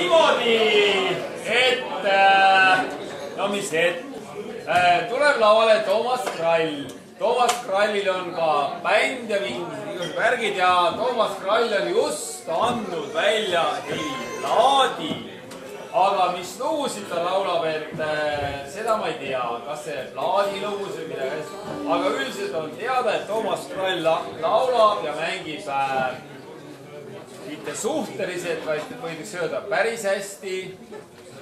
niimoodi, et äh, no mis hetk äh,, tuleb lavale Toomas Krall. Toomas Krallil on ka bänd ja mingisugused värgid ja Toomas Krall on just andnud välja helilaadi. aga mis lugusid ta laulab, et äh, seda ma ei tea, kas see plaadilugusid või midagi aga üldiselt on teada, et Toomas Krall la- laulab ja mängib äh, mitte suhteliselt, vaid võidakse öelda päris hästi.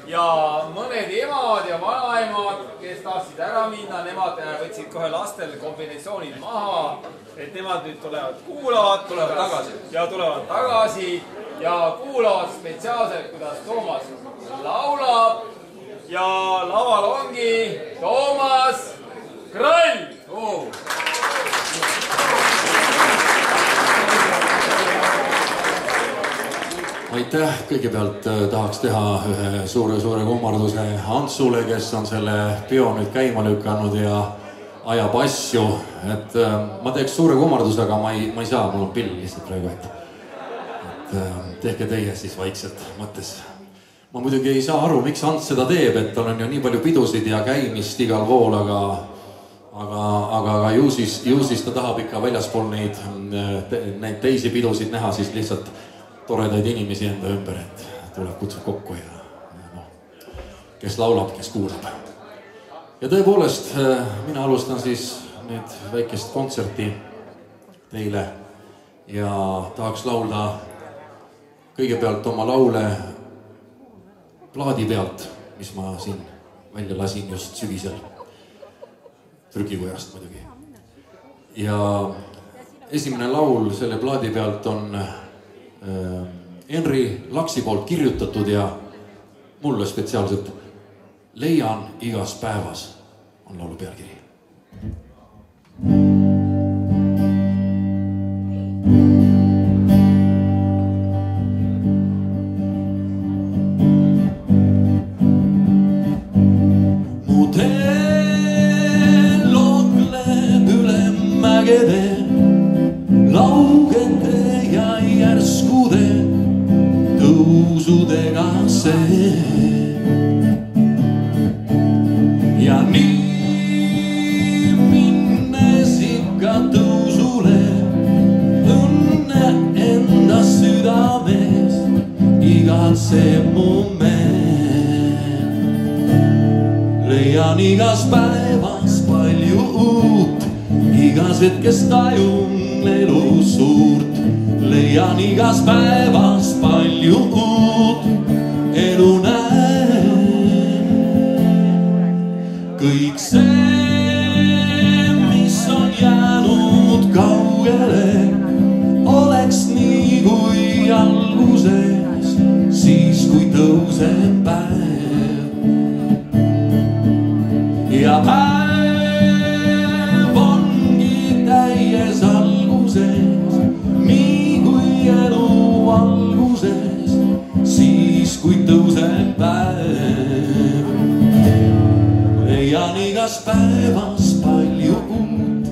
ja mõned emad ja vanaemad, kes tahtsid ära minna, nemad äh, võtsid kohe lastel kombinatsioonid maha, et nemad nüüd tulevad, kuulavad, tulevad tagasi ja tulevad tagasi ja kuulavad spetsiaalselt, kuidas Toomas laulab ja laval ongi Toomas Krall oh.. aitäh, kõigepealt äh, tahaks teha ühe suure-suure kummarduse Antsule, kes on selle peo nüüd käima lükanud ja ajab asju, et äh, ma teeks suure kummarduse, aga ma ei, ma ei saa, mul on pill lihtsalt praegu, et et äh, tehke teie siis vaikselt mõttes. ma muidugi ei saa aru, miks Ants seda teeb, et tal on ju nii palju pidusid ja käimist igal pool, aga aga, aga, aga ju siis, ju siis ta tahab ikka väljaspool neid, neid teisi pidusid näha siis lihtsalt toredaid inimesi enda ümber, et tuleb, kutsub kokku ja, ja noh, kes laulab, kes kuulab. ja tõepoolest, mina alustan siis nüüd väikest kontserti teile ja tahaks laulda kõigepealt oma laule plaadi pealt, mis ma siin välja lasin just sügisel trükikojast muidugi. ja esimene laul selle plaadi pealt on äh, Henri Laksi poolt kirjutatud ja mulle spetsiaalselt leian igas päevas on laulu pealkiri. mu leian igas päevas palju uut, igas hetkes tajun elu suurt. leian igas päevas palju uut, elu näen. kõik see, mis on jäänud kaugele, oleks nii kui alguses, siis kui tõuseb päev igas päevas palju uut,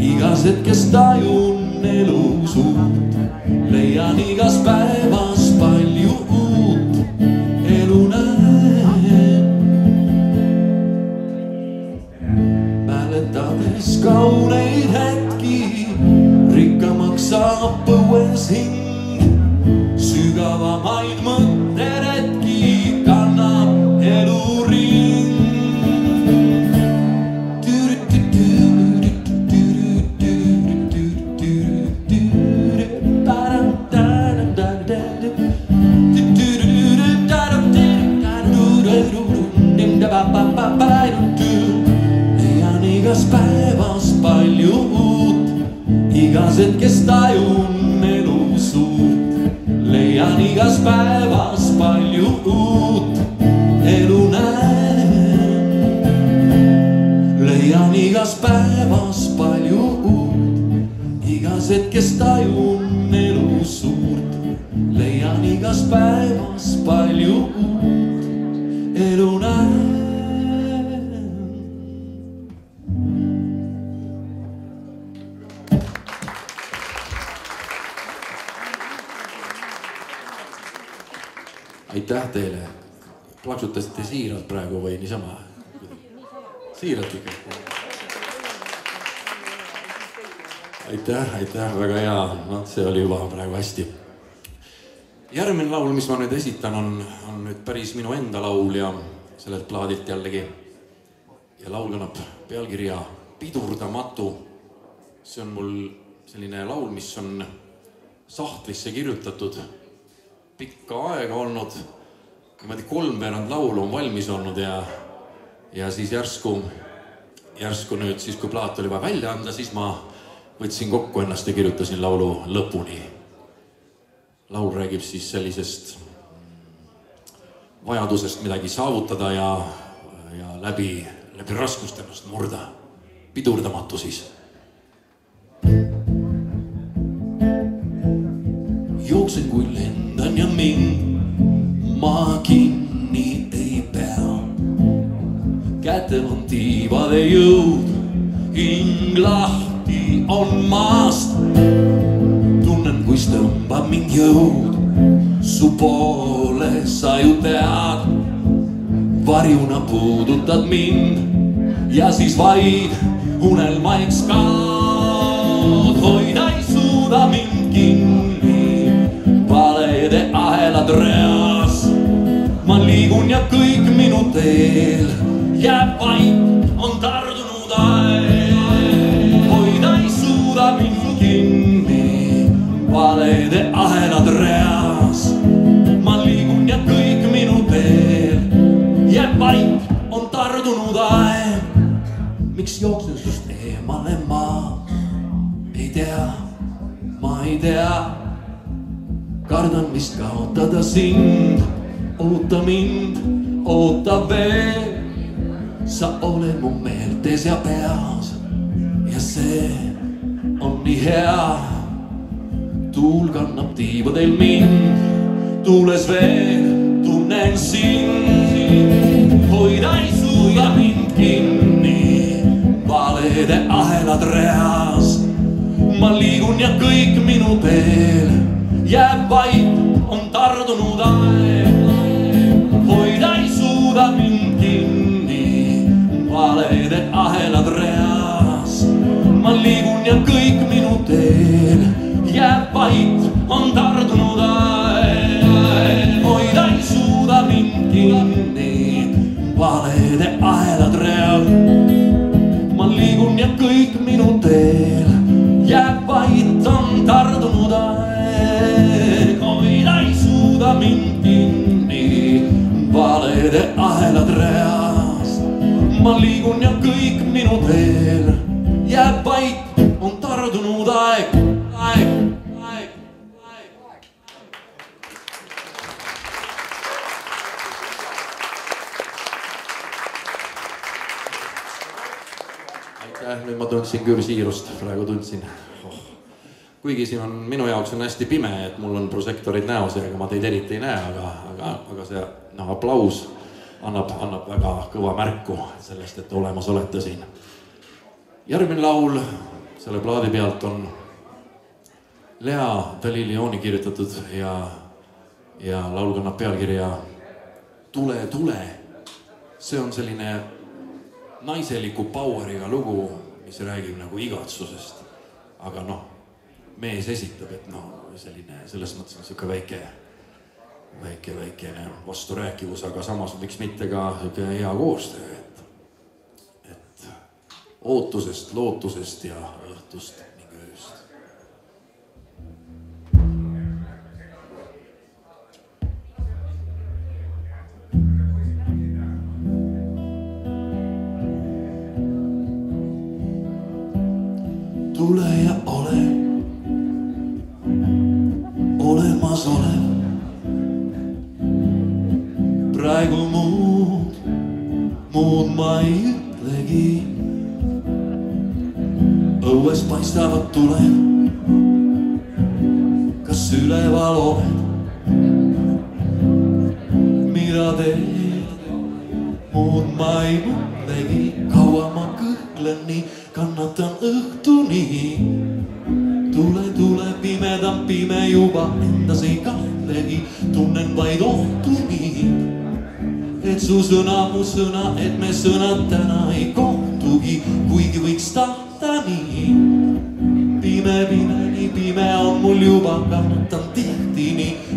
igas hetkes tajun elu suurt. leian igas päevas uut, igas hetkes tajun elu suurt. leian igas päevas palju uut, elu näen. aitäh teile. plaksutasite siiralt praegu või niisama? siiralt ikka? Aitäh, aitäh, väga hea, noh, see oli juba praegu hästi. järgmine laul, mis ma nüüd esitan, on, on nüüd päris minu enda laul ja sellelt plaadilt jällegi. ja laul kannab pealkirja Pidurdamatu. see on mul selline laul, mis on sahtlisse kirjutatud pikka aega olnud. niimoodi kolmveerand laulu on valmis olnud ja, ja siis järsku, järsku nüüd siis, kui plaat oli vaja välja anda, siis ma võtsin kokku ennast ja kirjutasin laulu lõpuni. laul räägib siis sellisest vajadusest midagi saavutada ja, ja läbi, läbi raskuste ennast murda. pidurdamatu siis. jooksen kui lendan ja mind ma kinni ei pea. kätel on tiivade jõud, hing lahti on maast. tunnen, kuis tõmbab mind jõud su poole, sa ju tead. varjuna puudutad mind ja siis vaid unelmaiks kaod. hoida ei suuda mind kinni, valede ahelad reas. ma liigun ja kõik minu teel jääb vait, on tardunud aeg. Ma ei tea. kardan vist kaotada sind, oota mind, oota veel. sa oled mu meeltes ja peas ja see on nii hea. tuul kannab tiibadel mind, tuules veel tunnen sind. hoida ei suuda mind kinni, valede ahelad reas. Ma liigun ja kõik minu teel jääb vait, on tardunud aeg. hoida ei suuda mind kinni, valede ahelad reas. ma liigun ja kõik minu teel jääb vait, on tardunud aeg. Ahelad reas. ma liigun ja kõik minu teel jääb vait, on tardunud aeg, aeg, aeg, aeg. aitäh, nüüd ma tundsin küll siirust, praegu tundsin oh.. kuigi siin on minu jaoks on hästi pime, et mul on prožektorid näos ja ega ma teid eriti ei näe, aga, aga, aga see noh, aplaus annab, annab väga kõva märku sellest, et olemas olete siin. järgmine laul selle plaadi pealt on Lea Dalilioni kirjutatud ja, ja laul kannab pealkirja Tule, tule. see on selline naiseliku power'iga lugu, mis räägib nagu igatsusest. aga noh, mees esitab, et noh, selline selles mõttes on sihuke väike, väike, väikene vasturääkivus, aga samas miks mitte ka sihuke hea koostöö, et, et ootusest, lootusest ja õhtust ning ööst. tule ja ole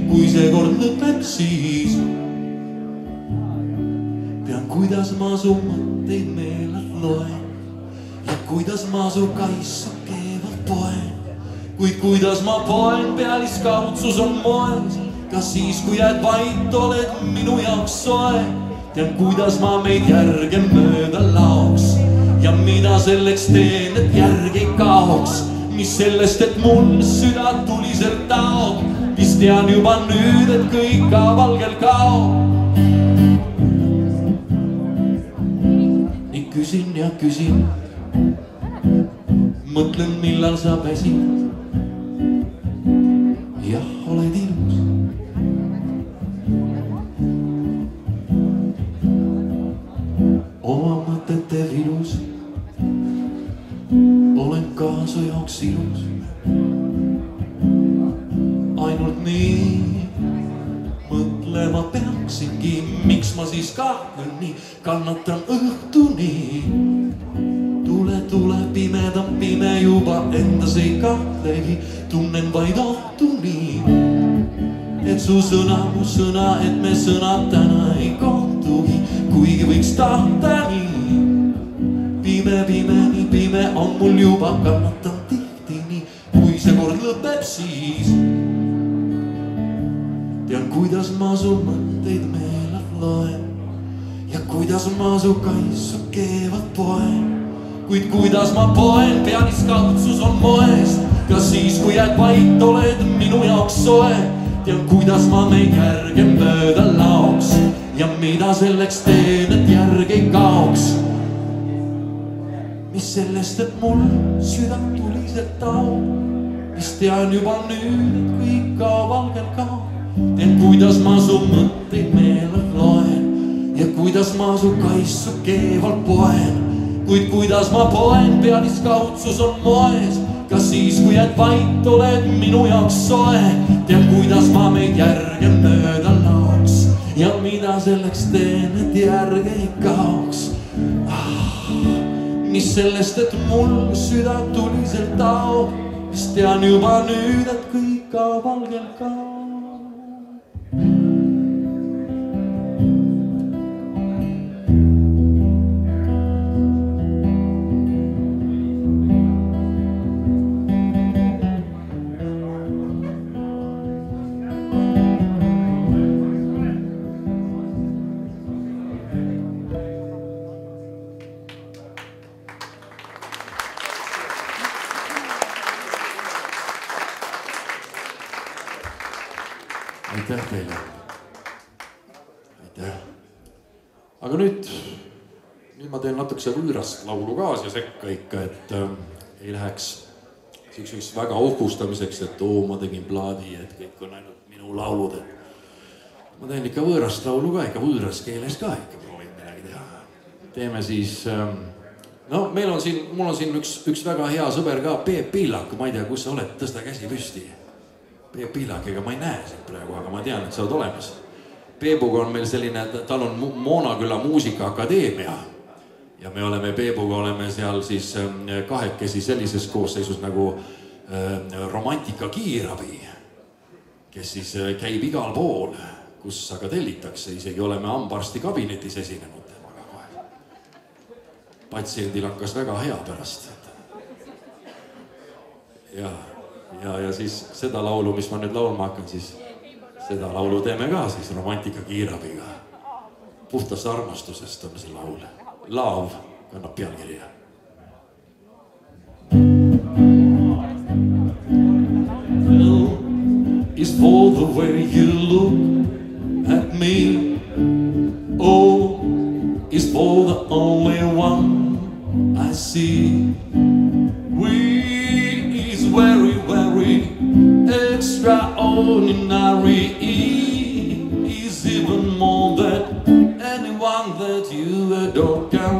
kui see kord lõpeb, siis tean, kuidas ma su mõtteid meelelt loen ja kuidas ma su kaisu keevalt poen. kuid kuidas ma poen, pealiskaudsus on moes, kas siis, kui jääd vait, oled minu jaoks soe. tean, kuidas ma meid järge mööda laoks ja mida selleks teen, et järg ei kaoks. mis sellest, et mul süda tuliselt taob, mis tean juba nüüd, et kõik ka valgel kaob. nii küsin ja küsin. mõtlen, millal sa väsid. jah, oled ilus. oma mõtete vilus. olen ka su jaoks ilus. Nii mõtlema peaksingi, miks ma siis kahtlen nii, kannatan õhtuni. tule, tule, pimedam pime juba, endas ei kahtlegi, tunnen vaid ohtu nii. et su sõna, mu sõna, et me sõnad täna ei kohtugi, kuigi võiks tahta nii. pime, pime, nii pime on mul juba, kannatan tihti nii, kui see kord lõpeb, siis kuidas ma su mõtteid meelelt loen ja kuidas ma su kaisu keevad poen. kuid kuidas ma poen, pealiskaudsus on moes, kas siis, kui jääd vait, oled minu jaoks soe. tean, kuidas ma meid järge mööda laoks ja mida selleks teen, et järg ei kaoks. mis sellest, et mul süda tuliselt taob, mis tean juba nüüd, et kõik kaob valgel kaob tean, kuidas ma su mõtteid meelelt loen ja kuidas ma su kaisu keevalt poen. kuid kuidas ma poen, pealiskaudsus on moes, kas siis, kui jääd vait, oled minu jaoks soe. tean, kuidas ma meid järge mööda laoks ja mida selleks teen, et järg ei kaoks ah,. mis sellest, et mul süda tuliselt taob, mis tean juba nüüd, et kõik kaob valgel kaob. Natukese võõrast laulu ka siia sekka ikka, et äh, ei läheks siukseks väga uhkustamiseks, et oo, ma tegin plaadi, et kõik on ainult minu laulud, et ma teen ikka võõrast laulu ka ikka võõras keeles ka ikka proovin midagi teha. teeme siis ähm, no meil on siin, mul on siin üks, üks väga hea sõber ka, Peep Piilak, ma ei tea, kus sa oled, tõsta käsi püsti Peep Piilak, ega ma ei näe sind praegu, aga ma tean, et sa oled olemas. Peebuga on meil selline, tal on Moonaküla Muusikaakadeemia ja me oleme Peebuga oleme seal siis ähm, kahekesi sellises koosseisus nagu äh, Romantika kiirabi, kes siis äh, käib igal pool, kus aga tellitakse, isegi oleme hambaarsti kabinetis esinenud temaga kohe. patsiendil hakkas väga hea pärast ja, ja, ja siis seda laulu, mis ma nüüd laulma hakkan, siis seda laulu teeme ka siis romantika kiirabiga. puhtast armastusest on see laul. Laav kannab pealkirja. Is for the way you look at me. Oh, is for the only one I see. We is very, very extraordinary. Is even more that you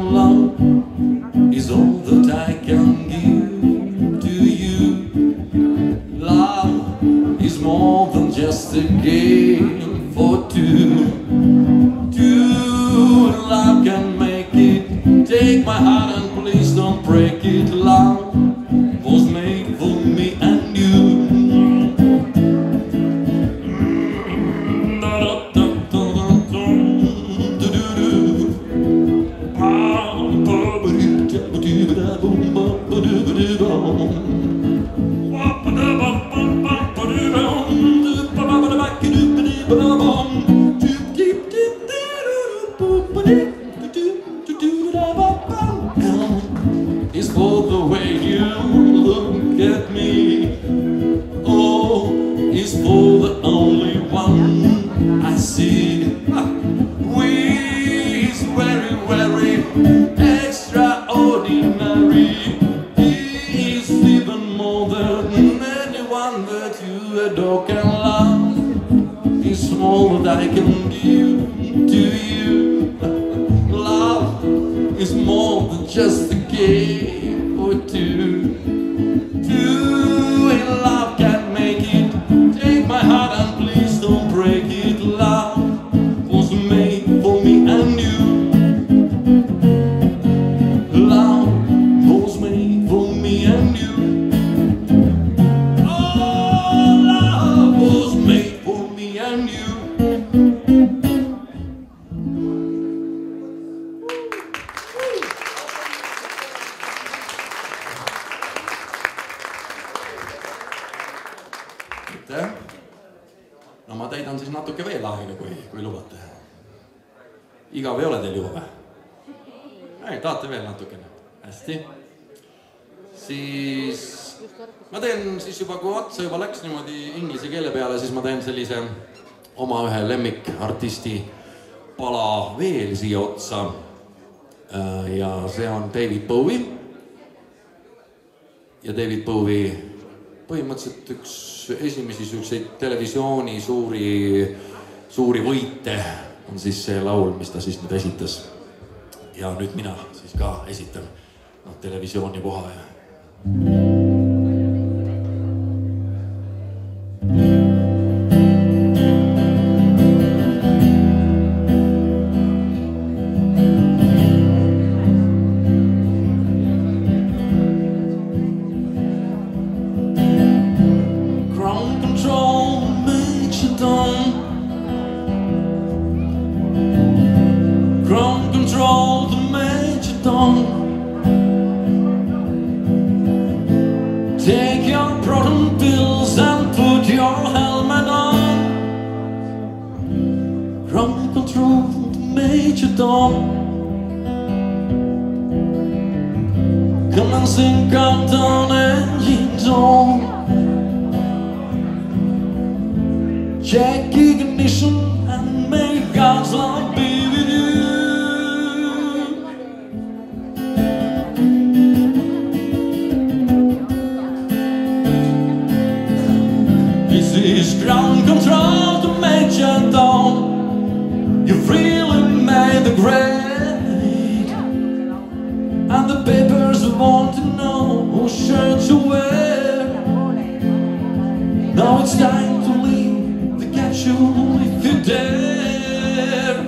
lahina, nagu kui, kui lubate. igav ei ole teil juba või? tahate veel natukene? hästi. siis ma teen siis juba, kui otsa juba läks niimoodi inglise keele peale, siis ma teen sellise oma ühe lemmikartisti pala veel siia otsa. Äh, ja see on David Bowie. ja David Bowie põhimõtteliselt üks esimesi siukseid televisiooni suuri suuri võite, on siis see laul, mis ta siis nüüd esitas. ja nüüd mina siis ka esitan, noh, televisiooni puha ja. temps Commencez comme dans un guidon Jackie, Ignition it's time to leave the capsule if you dare.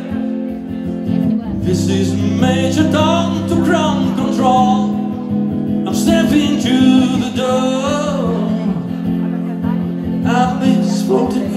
This is Major Tom to ground control. I'm stepping to the door. I miss floating.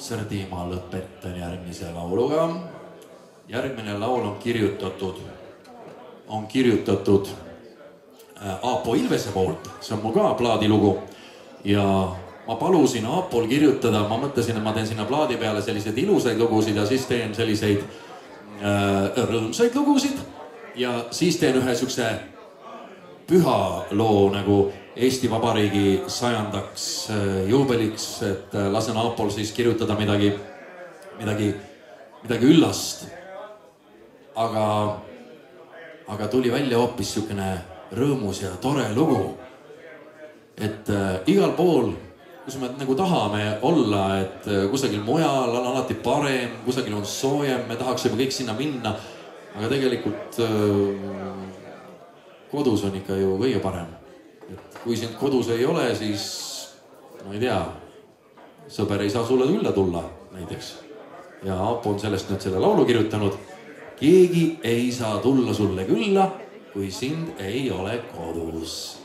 Kontserdi ma lõpetan järgmise lauluga. järgmine laul on kirjutatud, on kirjutatud äh, Aapo Ilvese poolt, see on mul ka plaadilugu ja ma palusin Aapol kirjutada, ma mõtlesin, et ma teen sinna plaadi peale selliseid ilusaid lugusid ja siis teen selliseid äh, rõõmsaid lugusid. Ja siis teen ühe siukse püha loo nagu Eesti Vabariigi sajandaks äh, juubeliks, et äh, lasen Aapol siis kirjutada midagi, midagi, midagi üllast. aga, aga tuli välja hoopis niisugune rõõmus ja tore lugu. et äh, igal pool, kus me nagu tahame olla, et äh, kusagil mujal on alati parem, kusagil on soojem, me tahaksime kõik sinna minna. aga tegelikult äh, kodus on ikka ju kõige parem. Et kui sind kodus ei ole, siis ma ei tea, sõber ei saa sulle külla tulla näiteks. ja Aapo on sellest nüüd selle laulu kirjutanud. keegi ei saa tulla sulle külla, kui sind ei ole kodus.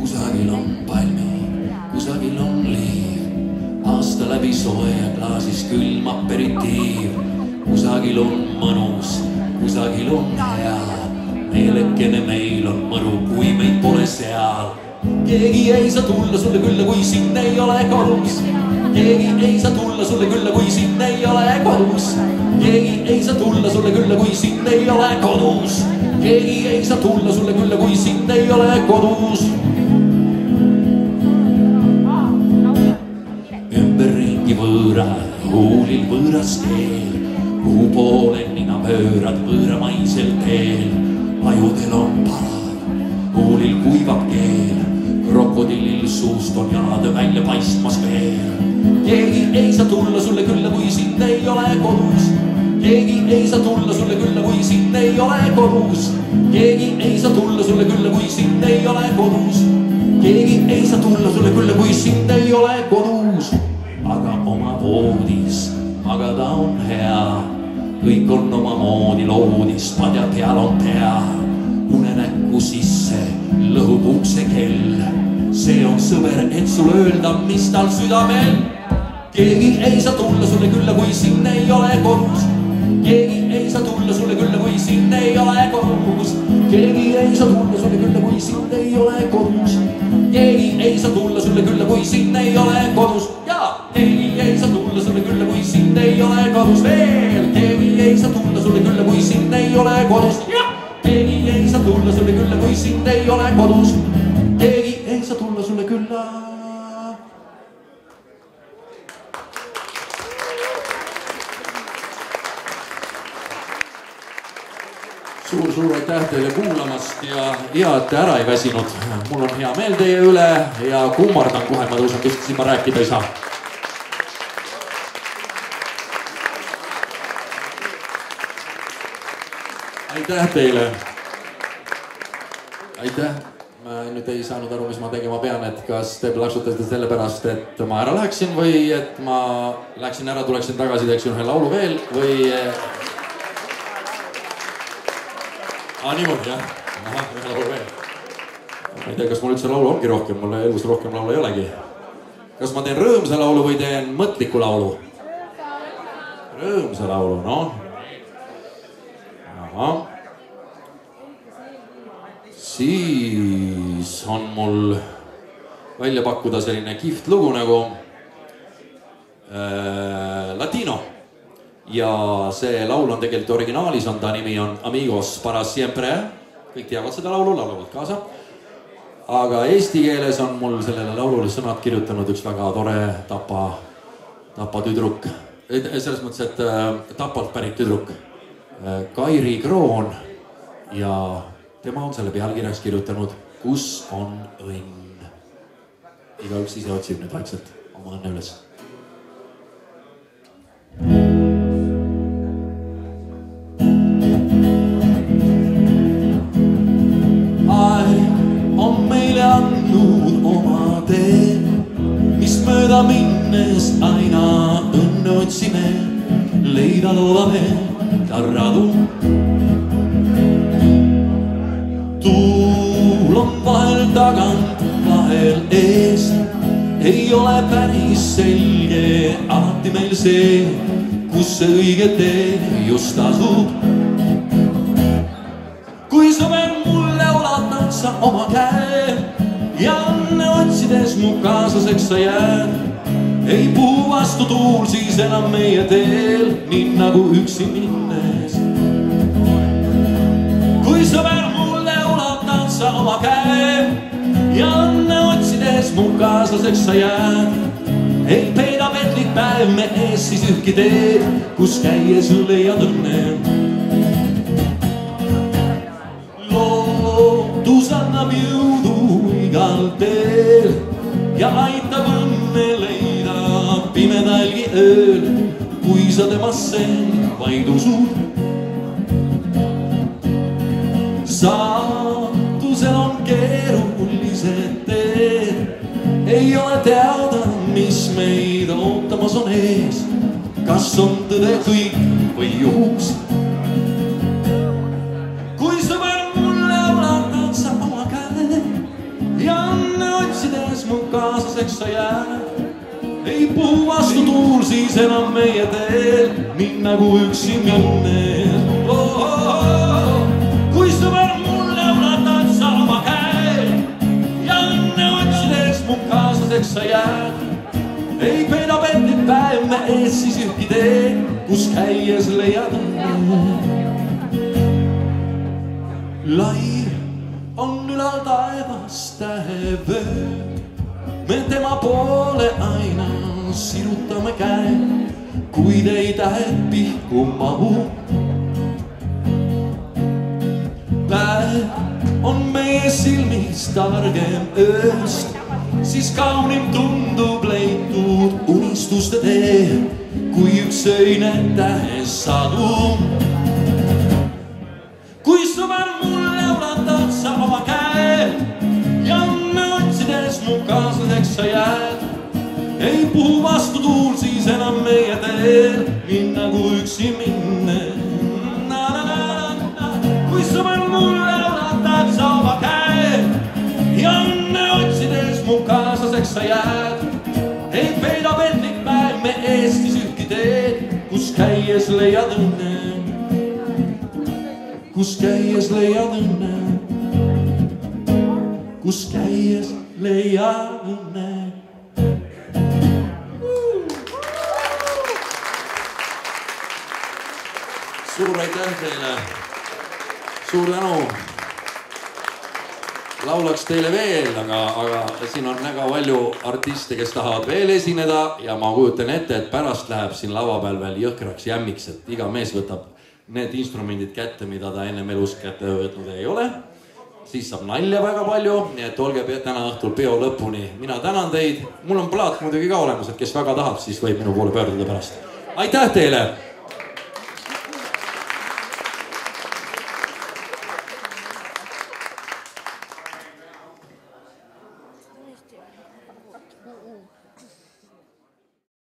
kusagil on palmi, kusagil on liiv, aasta läbi soe ja klaasis külm aperitiiv. Kusagil on mõnus, kusagil on hea, meelekene meil on mõru, kui meid pole seal. keegi ei saa tulla sulle külla, kui sind ei ole kodus. keegi ei saa tulla sulle külla, kui sind ei ole kodus. keegi ei saa tulla sulle külla, kui sind ei ole kodus. keegi ei saa tulla sulle külla, kui sind ei ole kodus ümberringi võõra, huulil võõras keel, kuhu poole nina pöörad võõramaisel teel. ajudel on parad, huulil kuivab keel, krokodillil suust on jalad välja paistmas veel. keegi ei saa tulla sulle külla, kui sind ei ole kodus. keegi ei saa tulla sulle külla, kui sind ei ole kodus. keegi ei saa tulla sulle külla, kui sind ei ole kodus keegi ei saa tulla sulle külla, kui sind ei ole kodus. aga oma voodis magada on hea, kõik on omamoodi loodis, padja peal on pea. unenäkku sisse lõhub ukse kell, see on sõber, et sulle öelda, mis tal südamel. keegi ei saa tulla sulle külla, kui sind ei ole kodus keegi ei saa tulla sulle külla, kui sind ei ole kodus. keegi ei saa tulla sulle külla, kui sind ei ole kodus. keegi ei saa tulla sulle külla, kui sind ei ole kodus. Ei saa tulla sulle külla, kui sind ei ole kodus veel. keegi ei saa tulla sulle külla, kui sind ei ole kodus. keegi ei saa tulla sulle külla, kui sind ei ole kodus. keegi ei saa tulla sulle külla suur-suur aitäh teile kuulamast ja hea, et te ära ei väsinud. mul on hea meel teie üle ja kummardan kohe, ma tõusen püsti, siin ma rääkida ei saa. Aitäh teile. aitäh. ma nüüd ei saanud aru, mis ma tegema pean, et kas te plaksutate sellepärast, et ma ära läheksin või et ma läheksin ära, tuleksin tagasi, teeksin ühe laulu veel või aa, niimoodi jah? ahah, ühe laulu veel. ma ei tea, kas mul üldse laulu ongi rohkem, mul elus rohkem laule ei olegi. kas ma teen rõõmsa laulu või teen mõtliku laulu? rõõmsa laulu, noh. ahah. Siis on mul välja pakkuda selline kihvt lugu nagu äh, Latino ja see laul on tegelikult originaalis on ta nimi on Amigos para siempre. kõik teavad seda laulu, laulavad kaasa. aga eesti keeles on mul sellele laulule sõnad kirjutanud üks väga tore Tapa, Tapa tüdruk. selles mõttes, et äh, Tapalt pärit tüdruk. Kairi Kroon ja tema on selle pealkirjaks kirjutanud Kus on õnn. igaüks ise otsib nüüd vaikselt oma õnne üles mööda minnes aina õnne otsime, leida loodame, ta radu ei ole päris selge alati meil see, kus see õige tee just asub. kui sõber mulle ulatad sa oma käe ja õnne otsides mu kaaslaseks sa jääd, ei puhu vastu tuul siis enam meie teel, nii nagu üksi minnes. kui sõber mulle ulatad sa oma käe ja õnne otsides mu kaaslaseks sa jääd. ei peida petlik päev me ees siis ühtki teed, kus käies leiad õnne. lootus annab jõudu igal teel ja aitab õnne leida pimedalgi ööl, kui sa temasse vaid usud. saatusel on keerulised ei ole teada, mis meid ootamas on ees. kas on tõde kõik või juhus? kui sõber mulle ulatad sa oma käe ja õnne otsides mu kaaslaseks sa jääd. ei puhu vastu tuul siis enam meie teel, nii nagu üksi minnes oh,. Oh, oh. kui sõber kaaslaseks sa jääd. ei peida petlik päev me ees siis ühtki tee, kus käies leiad õnne lai on ülal taevas tähevöö. me tema poole aina sirutame käe, kuid ei tähed pihku mahu. päev on meie silmis targem ööst, siis kaunim tundub leitud unistuste tee, kui üks öine tähesadu kui sõber mulle ulatad sa oma käe ja õnne otsides mu kaaslaseks sa jääd. ei puhu vastu tuul siis enam meie teel, nii nagu üksi minnes. kui sõber mulle käies leiad õnne kus käies leiad õnne, kus käies leiad õnne. suur aitäh teile, suur tänu. Laulaks teile veel, aga, aga siin on väga palju artiste, kes tahavad veel esineda ja ma kujutan ette, et pärast läheb siin laua peal veel jõhkraks jämmiks, et iga mees võtab need instrumendid kätte, mida ta ennem elus kätte võtnud ei ole. siis saab nalja väga palju, nii et olge täna õhtul peo lõpuni. mina tänan teid, mul on plaat muidugi ka olemas, et kes väga tahab, siis võib minu poole pöörduda pärast. aitäh teile